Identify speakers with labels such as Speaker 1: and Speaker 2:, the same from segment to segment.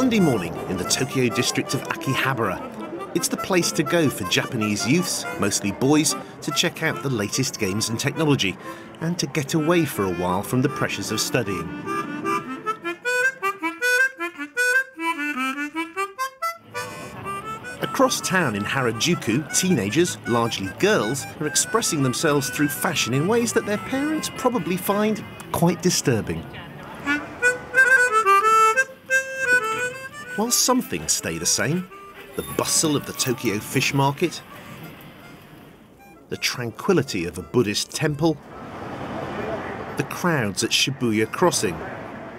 Speaker 1: Sunday morning in the Tokyo district of Akihabara. It's the place to go for Japanese youths, mostly boys, to check out the latest games and technology and to get away for a while from the pressures of studying. Across town in Harajuku, teenagers, largely girls, are expressing themselves through fashion in ways that their parents probably find quite disturbing. While some things stay the same, the bustle of the Tokyo fish market, the tranquility of a Buddhist temple, the crowds at Shibuya Crossing,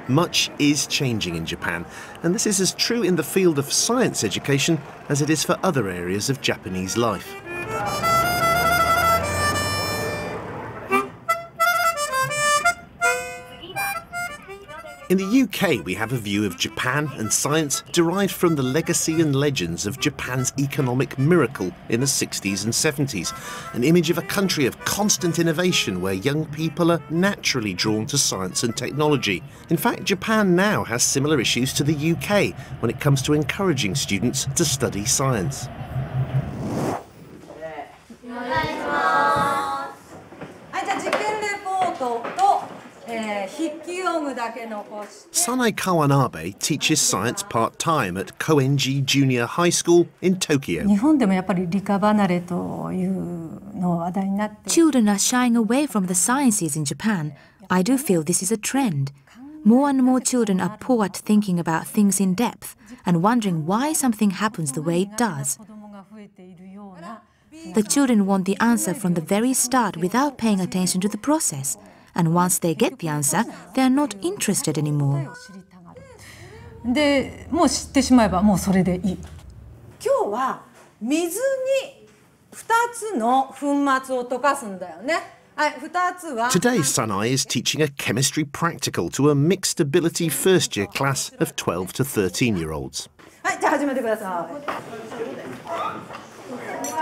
Speaker 1: much is changing in Japan, and this is as true in the field of science education as it is for other areas of Japanese life. UK, we have a view of Japan and science derived from the legacy and legends of Japan's economic miracle in the 60s and 70s, an image of a country of constant innovation where young people are naturally drawn to science and technology. In fact, Japan now has similar issues to the UK when it comes to encouraging students to study science. Sanae Kawanabe teaches science part time at Koenji Junior High School in Tokyo.
Speaker 2: Children are shying away from the sciences in Japan. I do feel this is a trend. More and more children are poor at thinking about things in depth and wondering why something happens the way it does. The children want the answer from the very start without paying attention to the process and once they get the answer, they are not interested anymore.
Speaker 1: Today, Sanae is teaching a chemistry practical to a mixed ability first year class of 12 to 13 year olds.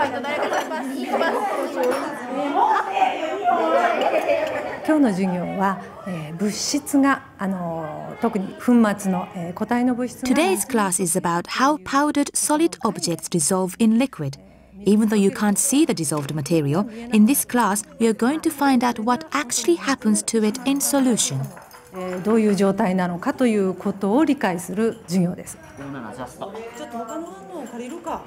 Speaker 2: 今日の授業は、えー、物質があの特に粉末の、えー、固体の物質 Today's class is about how powdered solid objects dissolve in liquid. Even though you can't see the dissolved material, in this class we are going to find out what actually happens to it in solution. どういう状態なのかということを理解する授業です。ちょっと他の反応を借りるか。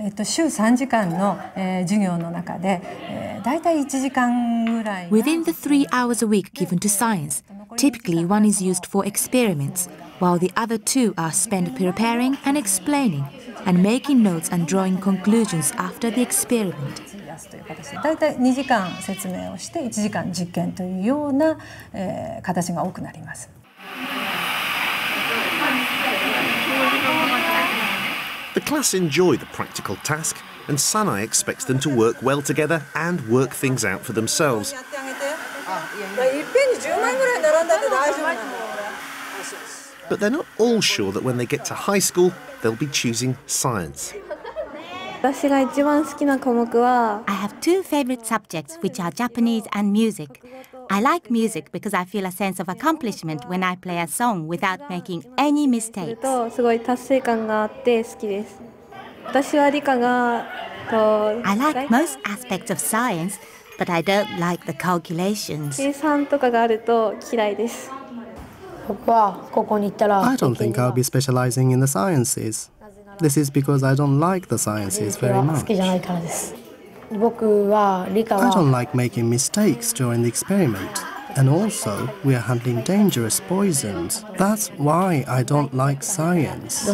Speaker 2: えっと、週3時間の、えー、授業の中で、えー、大体1時間ぐらい Within the three hours a week given to science, typically one is used for experiments, while the other two are spent preparing and explaining, and making notes and drawing conclusions after the experiment. 大体2時間説明をして1時間実験というような、えー、形が多くなります。
Speaker 1: The class enjoy the practical task, and Sanae expects them to work well together and work things out for themselves. But they're not all sure that when they get to high school, they'll be choosing science.
Speaker 3: I have two favorite subjects, which are Japanese and music. I like music because I feel a sense of accomplishment when I play a song without making any mistakes. I like most aspects of science, but I don't like the calculations. I
Speaker 4: don't think I'll be specializing in the sciences. This is because I don't like the sciences very much. I don't like making mistakes during the experiment. And also, we are handling dangerous poisons. That's why I don't like science.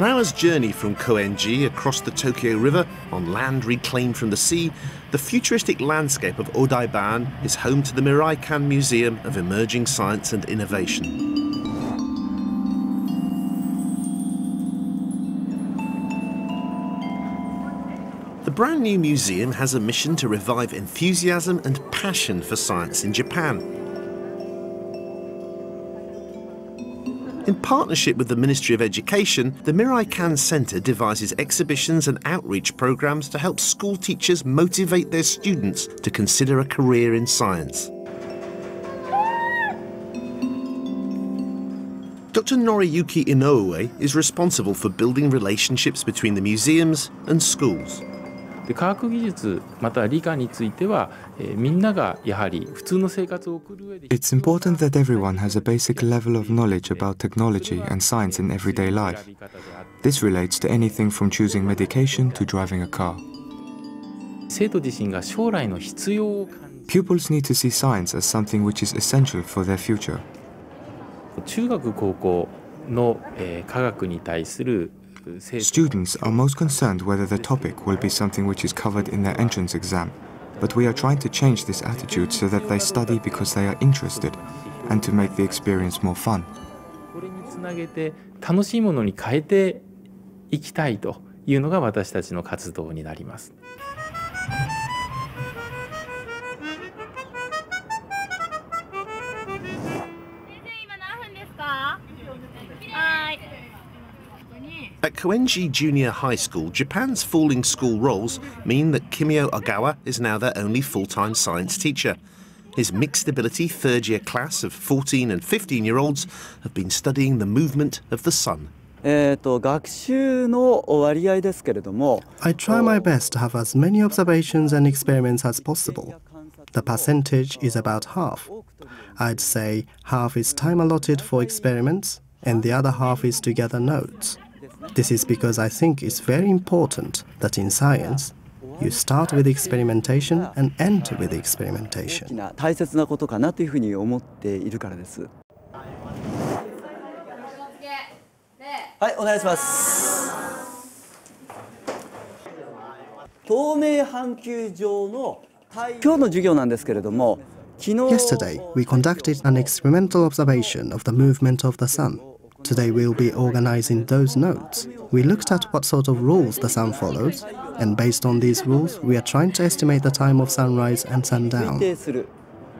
Speaker 1: An hour's journey from Koenji across the Tokyo River on land reclaimed from the sea, the futuristic landscape of Odaiba is home to the Miraikan Museum of Emerging Science and Innovation. The brand new museum has a mission to revive enthusiasm and passion for science in Japan In partnership with the Ministry of Education, the Miraikan Centre devises exhibitions and outreach programmes to help school teachers motivate their students to consider a career in science. Dr. Noriyuki Inoue is responsible for building relationships between the museums and schools.
Speaker 5: 科学技術または理科については えー、みんながやはり普通の生活を送る上で
Speaker 6: It's important that everyone has a basic level of knowledge about technology and science in everyday life. This relates to anything from choosing medication to driving a car.
Speaker 5: 生徒自身が将来の必要を
Speaker 6: Pupils need to see science as something which is essential for their future.
Speaker 5: 中学高校の、えー、科学に対する
Speaker 6: Students are most concerned whether the topic will be something which is covered in their entrance exam, but we are trying to change this attitude so that they study because they are interested and to make the experience more fun.
Speaker 5: これにつなげて楽しいものに変えていきたいというのが私たちの活動になります。
Speaker 1: At Koenji Junior High School, Japan's falling school rolls mean that Kimio Ogawa is now their only full-time science teacher. His mixed ability third year class of 14 and 15 year olds have been studying the movement of the sun.
Speaker 7: I
Speaker 4: try my best to have as many observations and experiments as possible. The percentage is about half. I'd say half is time allotted for experiments, and the other half is to gather notes. This is because I think it's very important that in science, you start with experimentation and end with experimentation.
Speaker 7: 大切なことかなというふうに思っているからです。はい、お願いします。透明半球状の今日の授業なんですけれども、
Speaker 4: Yesterday, we conducted an experimental observation of the movement of the sun. Today we'll be organizing those notes. We looked at what sort of rules the sun follows, and based on these rules, we are trying to estimate the time of sunrise and sundown.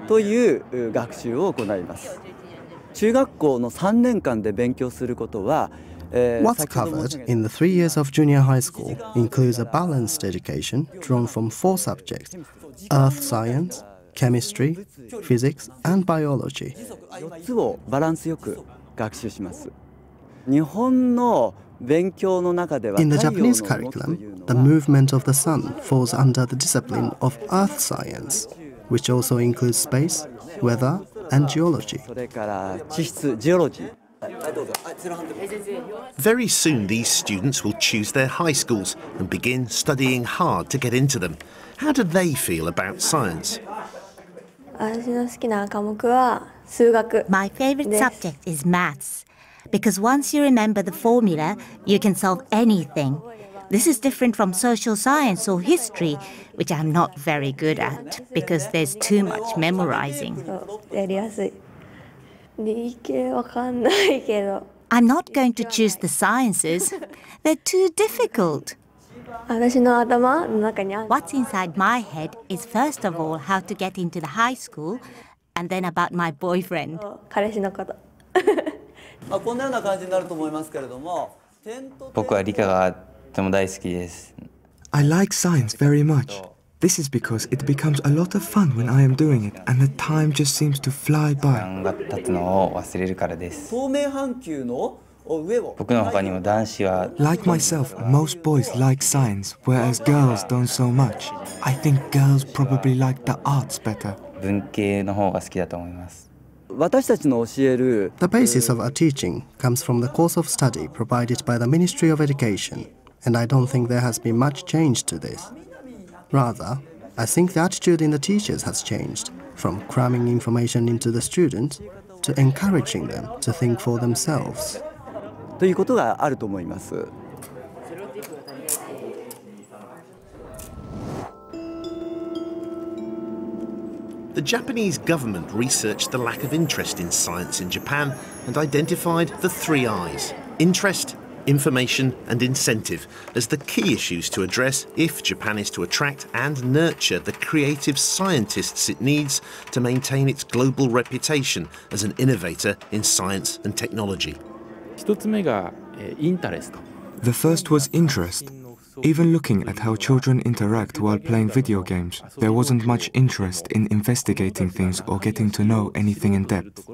Speaker 7: という学習を行います。中学校の3年間で勉強することは、
Speaker 4: What's covered in the three years of junior high school includes a balanced education drawn from four subjects earth science, chemistry, physics, and biology.
Speaker 7: 4つをバランスよく学習します。日本の勉強の中では
Speaker 4: In the Japanese curriculum, the movement of the sun falls under the discipline of earth science, which also includes space, weather, and geology.
Speaker 7: それから地質、ジオロジー。
Speaker 1: Very soon, these students will choose their high schools and begin studying hard to get into them. How do they feel about science?
Speaker 8: 私の好きな科目は
Speaker 3: my favorite subject is maths because once you remember the formula, you can solve anything. This is different from social science or history, which I'm not very good at because there's too much memorizing.
Speaker 8: Oh,
Speaker 3: I'm not going to choose the sciences. They're too difficult. What's inside my head is first of all how to get into the high school and then about my boyfriend.
Speaker 8: 彼氏のこと
Speaker 7: まあこんなような感じになると思いますけれども
Speaker 9: 僕は理科がとても大好きです
Speaker 6: I like science very much. This is because it becomes a lot of fun when I am doing it and the time just seems to fly
Speaker 9: 時
Speaker 6: by.
Speaker 9: 間が経つのを忘れるからです
Speaker 7: 透明半球の上を
Speaker 9: 僕の他にも男子は
Speaker 6: Like myself, most boys like science, whereas girls don't so much. I think girls probably like the arts better.
Speaker 9: 文系の方が好きだと思います
Speaker 7: 私たちの教える
Speaker 4: The basis of our teaching comes from the course of study provided by the Ministry of Education, and I don't think there has been much change to this. Rather, I think the attitude in the teachers has changed from cramming information into the students to encouraging them to think for themselves.
Speaker 7: ということがあると思います。
Speaker 1: the Japanese government researched the lack of interest in science in Japan and identified the three I's interest, information, and incentive as the key issues to address if Japan is to attract and nurture the creative scientists it needs to maintain its global reputation as an innovator in science and technology.
Speaker 6: The first was interest. Even looking at how children interact while playing video games, there wasn't much interest in investigating things or getting to know anything in depth.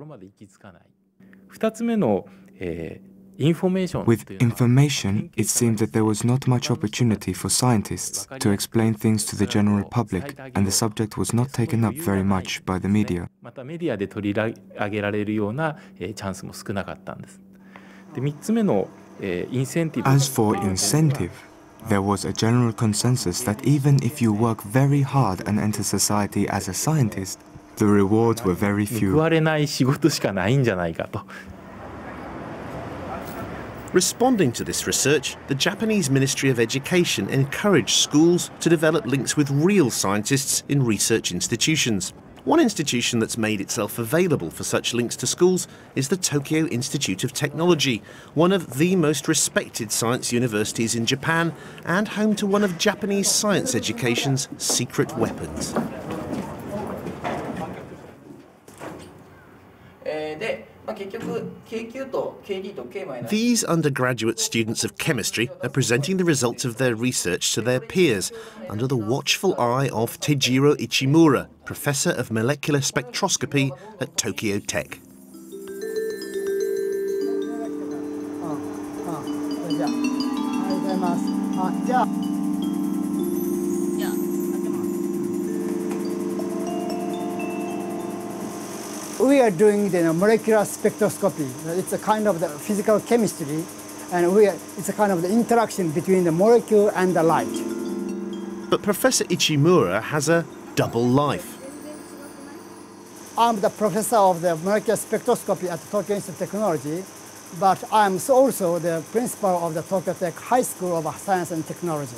Speaker 6: With information, it seemed that there was not much opportunity for scientists to explain things to the general public, and the subject was not taken up very much by the media. As for incentive, there was a general consensus that even if you work very hard and enter society as a scientist, the rewards were very few.
Speaker 5: 報われない仕事しかないんじゃないかと。
Speaker 1: Responding to this research, the Japanese Ministry of Education encouraged schools to develop links with real scientists in research institutions. One institution that's made itself available for such links to schools is the Tokyo Institute of Technology, one of the most respected science universities in Japan and home to one of Japanese science education's secret weapons. These undergraduate students of chemistry are presenting the results of their research to their peers under the watchful eye of Teijiro Ichimura, Professor of Molecular Spectroscopy at Tokyo Tech.
Speaker 10: we are doing the molecular spectroscopy. It's a kind of the physical chemistry, and we are, it's a kind of the interaction between the molecule and the light.
Speaker 1: But Professor Ichimura has a double life.
Speaker 10: I'm the professor of the molecular spectroscopy at Tokyo Institute of Technology, but I'm also the principal of the Tokyo Tech High School of Science and Technology.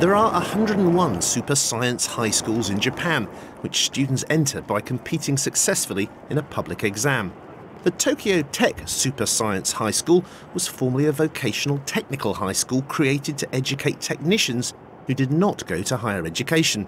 Speaker 1: There are 101 super science high schools in Japan, which students enter by competing successfully in a public exam. The Tokyo Tech Super Science High School was formerly a vocational technical high school created to educate technicians who did not go to higher education.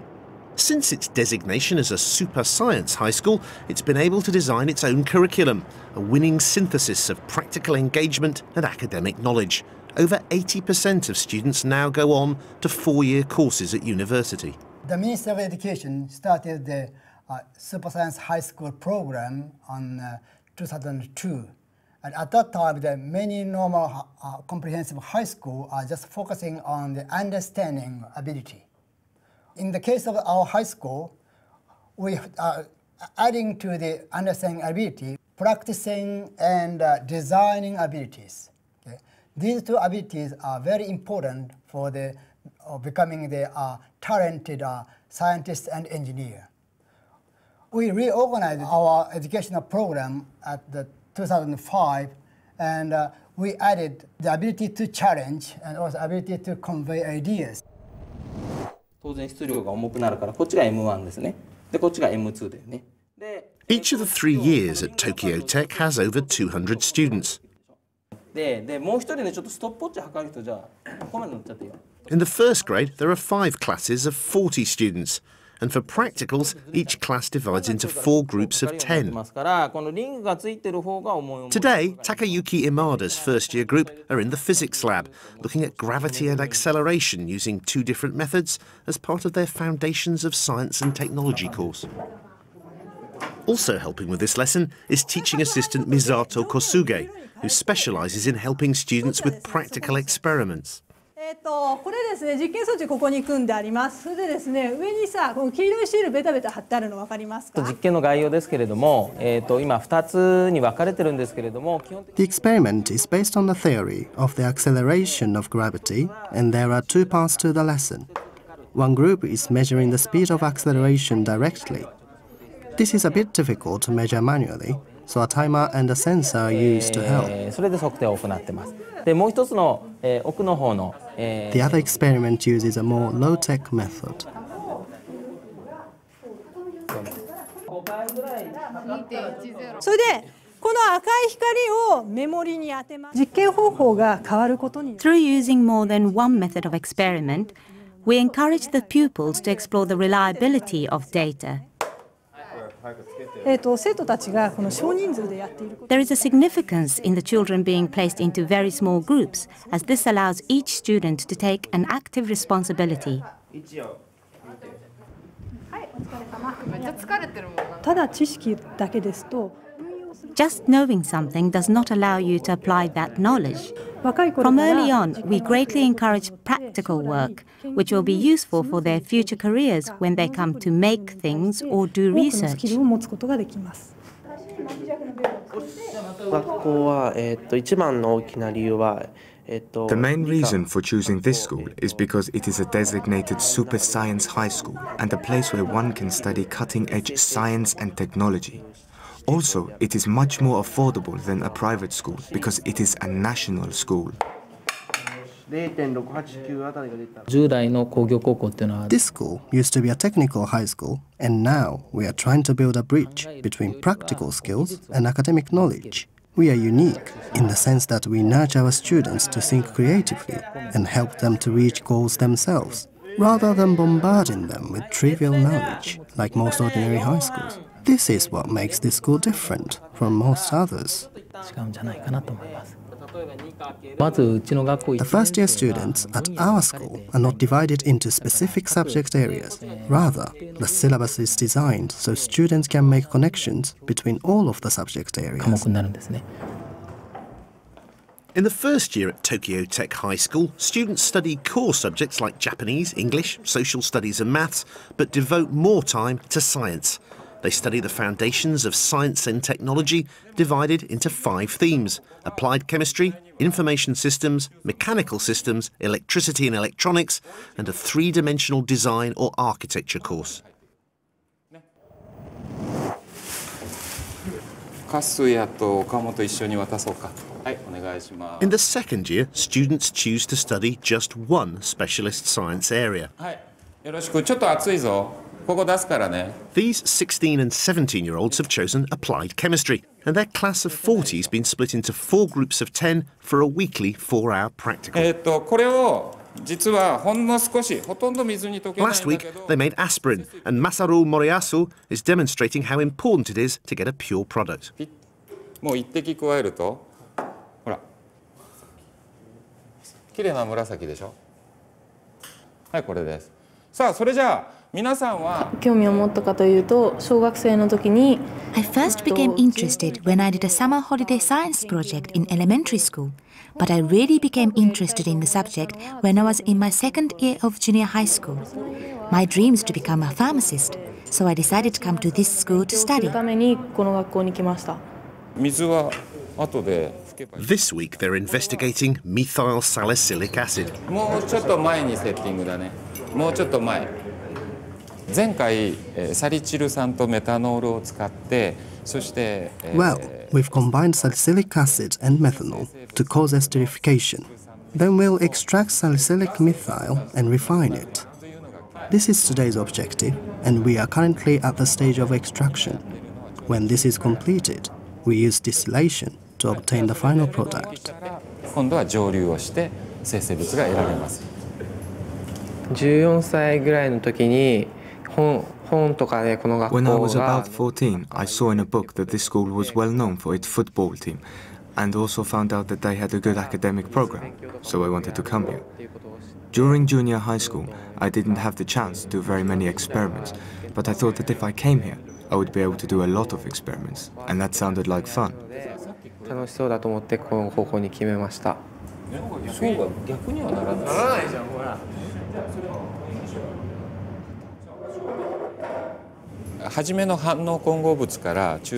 Speaker 1: Since its designation as a super science high school, it's been able to design its own curriculum, a winning synthesis of practical engagement and academic knowledge over 80% of students now go on to four-year courses at university.
Speaker 10: The Ministry of Education started the uh, Super Science High School program on uh, 2002. And at that time, the many normal uh, comprehensive high school are just focusing on the understanding ability. In the case of our high school, we are adding to the understanding ability, practicing and uh, designing abilities. These two abilities are very important for the, uh, becoming the uh, talented uh, scientist and engineer. We reorganized our educational program at the 2005 and uh, we added the ability to challenge and also ability to convey ideas.
Speaker 9: 当然質量が重くなるからこっちが M1 ですね。でこっちが M2 だよね。
Speaker 1: Each of the three years at Tokyo Tech has over 200 students.
Speaker 9: ででもう一人ねちょっとストップウォッチ測る人じゃあここまで乗っちゃっていいよ
Speaker 1: In the first grade, there are five classes of 40 students. And for practicals, each class divides into four groups of 10. Today, Takayuki Imada's first year group are in the physics lab, looking at gravity and acceleration using two different methods as part of their Foundations of Science and Technology course. Also helping with this lesson is teaching assistant Misato Kosuge, who specialises in helping students with practical experiments.
Speaker 11: えっと、これですね実験装置ここに組んでありますそれでですね上にさこの黄色いシールベタベタ貼ってあるの分かりますか
Speaker 9: 実験の概要ですけれども、えー、と今2つに分かれてるんですけれども
Speaker 4: The experiment is based on the theory of the acceleration of gravity and there are two parts to the lesson. One group is measuring the speed of acceleration directly. This is a bit difficult to measure manually so a timer and a sensor are used to help.
Speaker 9: それで測定を行ってます。で、もう一つの、えー、奥の方の、
Speaker 4: えー、The other experiment uses a more low-tech method.
Speaker 11: それでこの赤い光をメモリに当てます。実験方法が変わることに。
Speaker 2: Through using more than one method of experiment, we encourage the pupils to explore the reliability of data
Speaker 3: There is a significance in the children being placed into very small groups, as this allows each student to take an active responsibility. Just knowing something does not allow you to apply that knowledge. From early on, we greatly encourage practical work, which will be useful for their future careers when they come to make things or do research.
Speaker 12: 学校は、えー、と一番の大きな理由は
Speaker 6: The main reason for choosing this school is because it is a designated super science high school and a place where one can study cutting edge science and technology. Also, it is much more affordable than a private school because it is a national school.
Speaker 4: This school used to be a technical high school, and now we are trying to build a bridge between practical skills and academic knowledge. We are unique in the sense that we nurture our students to think creatively and help them to reach goals themselves, rather than bombarding them with trivial knowledge like most ordinary high schools. This is what makes this school different from most others. The first year students at our school are not divided into specific subject areas. Rather, the syllabus is designed so students can make connections between all of the subject areas.
Speaker 1: In the first year at Tokyo Tech High School, students study core subjects like Japanese, English, social studies and maths, but devote more time to science. They study the foundations of science and technology, divided into five themes applied chemistry, information systems, mechanical systems, electricity and electronics, and a three dimensional design or architecture course. In the second year, students choose to study just one specialist science area. These 16 and 17 year olds have chosen applied chemistry, and their class of 40 has been split into four groups of 10 for a weekly four hour practical. Last week, they made aspirin, and Masaru Moriyasu is demonstrating how important it is to get a pure product. もう一滴加えるとほら綺麗な紫でしょはいこれですさあそれじゃあ 興味を持ったかというと小学生の時に
Speaker 2: I first became interested when I did a summer holiday science project in elementary school but I really became interested in the subject when I was in my second year of junior high school My dream is to become a pharmacist so I decided to come to this school to study ためにこの学校に来ました
Speaker 1: 水は後で This week they're investigating methyl salicylic acid もうちょっと前にセッティングだねもうちょっと前 前回サリチル酸とメタノールを使ってそして
Speaker 4: Well, we've combined salicylic acid and methanol to cause esterification. Then we'll extract salicylic methyl and refine it. This is today's objective, and we are currently at the stage of extraction. When this is completed, we use distillation to obtain the final product.
Speaker 13: 今度は蒸留をして生成物が得られます。14歳ぐらいの時に
Speaker 6: When I was about 14, I saw in a book that this school was well known for its football team and also found out that they had a good academic program, so I wanted to come here. During junior high school, I didn't have the chance to do very many experiments, but I thought that if I came here, I would be able to do a lot of experiments, and that sounded like fun.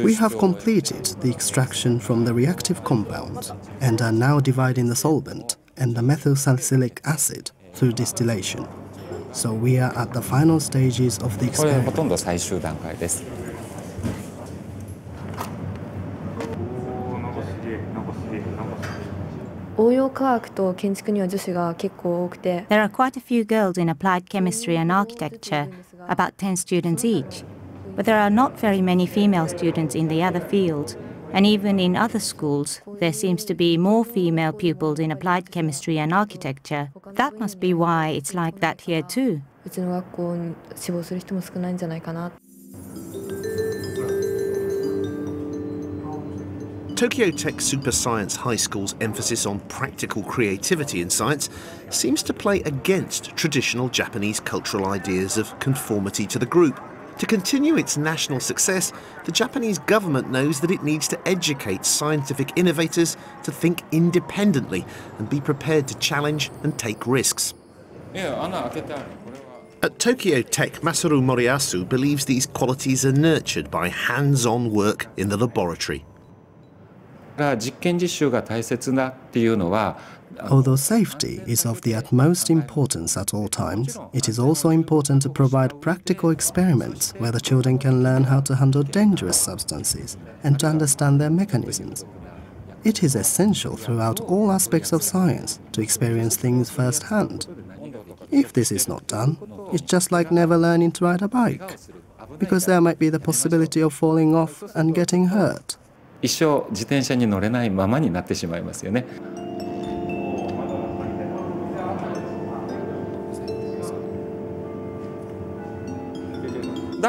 Speaker 4: We have completed the extraction from the reactive compound and are now dividing the solvent and the methyl salicylic acid through distillation. So we are at the final stages of the experiment.
Speaker 3: There are quite a few girls in applied chemistry and architecture, about 10 students each but there are not very many female students in the other fields, and even in other schools, there seems to be more female pupils in applied chemistry and architecture. That must be why it's like that here too.
Speaker 1: Tokyo Tech Super Science High School's emphasis on practical creativity in science seems to play against traditional Japanese cultural ideas of conformity to the group. To continue its national success, the Japanese government knows that it needs to educate scientific innovators to think independently and be prepared to challenge and take risks. At Tokyo Tech, Masaru Moriyasu believes these qualities are nurtured by hands-on work in the laboratory.
Speaker 4: Although safety is of the utmost importance at all times, it is also important to provide practical experiments where the children can learn how to handle dangerous substances and to understand their mechanisms. It is essential throughout all aspects of science to experience things firsthand. If this is not done, it's just like never learning to ride a bike, because there might be the possibility of falling off and getting hurt. 一生自転車に乗れないままになってしまいますよね。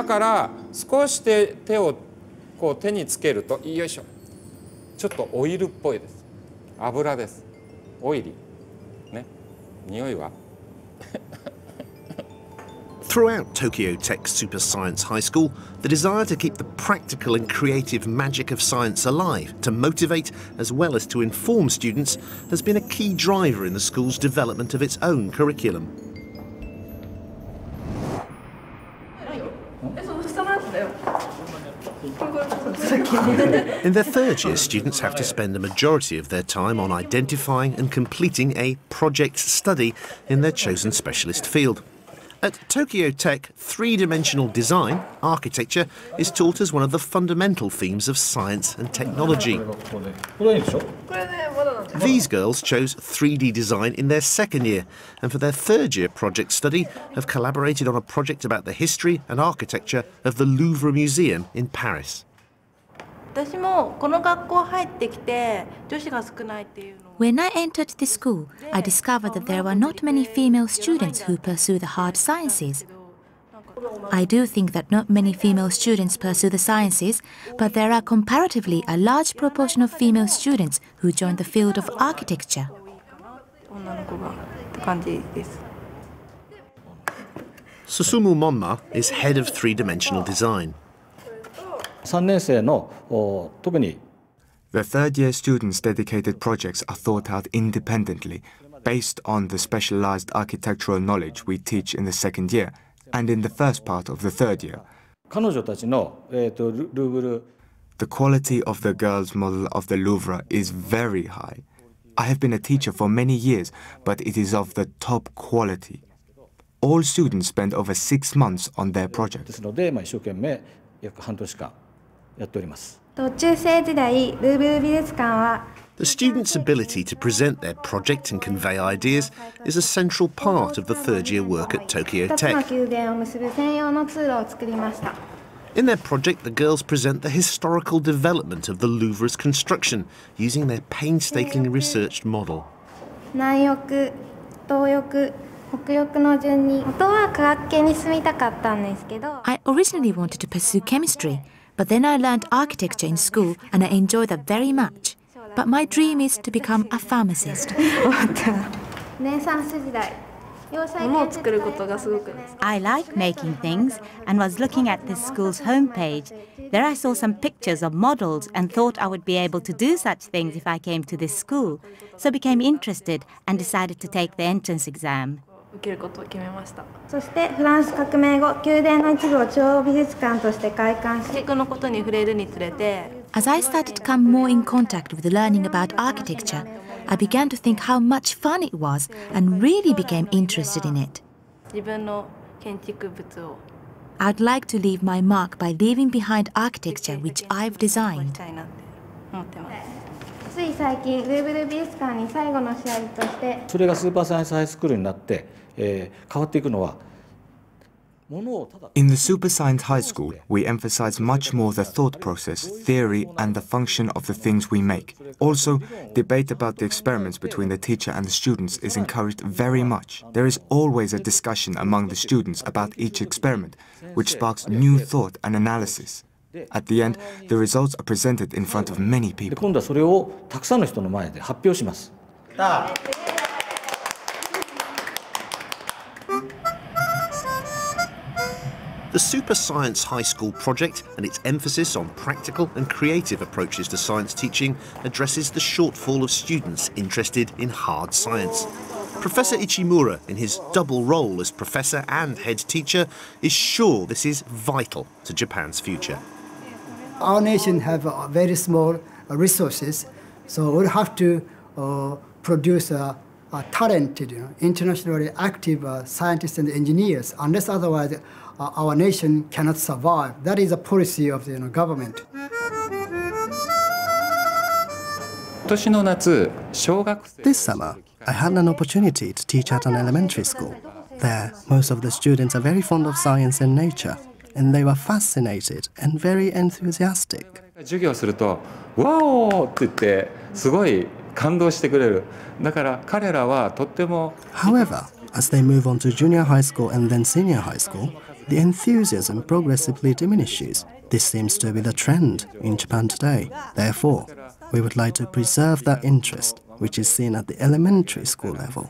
Speaker 13: から少し手手をこう手につけるとよいしょちょっとオイルっぽいです油ですオイリーね匂いは
Speaker 1: Throughout Tokyo Tech Super Science High School, the desire to keep the practical and creative magic of science alive, to motivate as well as to inform students, has been a key driver in the school's development of its own curriculum. In their third year, students have to spend a majority of their time on identifying and completing a project study in their chosen specialist field. At Tokyo Tech, three-dimensional design, architecture, is taught as one of the fundamental themes of science and technology. These girls chose 3D design in their second year and for their third year project study have collaborated on a project about the history and architecture of the Louvre Museum in Paris.
Speaker 2: When I entered the school, I discovered that there were not many female students who pursue the hard sciences. I do think that not many female students pursue the sciences, but there are comparatively a large proportion of female students who join the field of architecture.
Speaker 1: Susumu Monma is head of three-dimensional design.
Speaker 6: The third-year students' dedicated projects are thought out independently, based on the specialized architectural knowledge we teach in the second year – and in the first part of the third year. The quality of the girls' model of the Louvre is very high. I have been a teacher for many years, but it is of the top quality. All students spend over six months on their project.
Speaker 1: やっております途中生時代ルーブル美術館は The students' ability to present their project and convey ideas is a central part of the third year work at Tokyo Tech. In their project, the girls present the historical development of the Louvre's construction using their painstakingly researched model. I
Speaker 2: originally wanted to pursue chemistry, but then I learned architecture in school and I enjoy that very much. But my dream is to become a pharmacist.
Speaker 3: I like making things and was looking at this school's homepage. There I saw some pictures of models and thought I would be able to do such things if I came to this school. So became interested and decided to take the entrance exam. 受けることを決めましたそしてフランス革命後宮殿の一部を中央美術館として開館しこのことに触れるにつれて
Speaker 2: As I started to come more in contact with learning about architecture, I began to think how much fun it was and really became interested in it. 自分の建築物を I'd like to leave my mark by leaving behind architecture which I've designed.
Speaker 3: つい最近ルーブル美術館に最後の試合として
Speaker 6: それがスーパーサイエンスハイスクールになって、えー、変わっていくのは in the Super Science High School, we emphasize much more the thought process, theory, and the function of the things we make. Also, debate about the experiments between the teacher and the students is encouraged very much. There is always a discussion among the students about each experiment, which sparks new thought and analysis. At the end, the results are presented in front of many people.
Speaker 1: The Super Science High School project and its emphasis on practical and creative approaches to science teaching addresses the shortfall of students interested in hard science. Professor Ichimura, in his double role as professor and head teacher, is sure this is vital to Japan's future.
Speaker 10: Our nation have uh, very small uh, resources, so we'll have to uh, produce uh, uh, talented, you know, internationally active uh, scientists and engineers. Unless otherwise, uh, our nation cannot survive. That is a policy of the you know, government.
Speaker 5: 今年の夏小学生
Speaker 4: This summer, I had an opportunity to teach at an elementary school. There, most of the students are very fond of science and nature, and they were fascinated and very enthusiastic.
Speaker 5: 授業すると「ワオ!」って言ってすごい
Speaker 4: However, as they move on to junior high school and then senior high school, the enthusiasm progressively diminishes. This seems to be the trend in Japan today. Therefore, we would like to preserve that interest, which is seen at the elementary school level.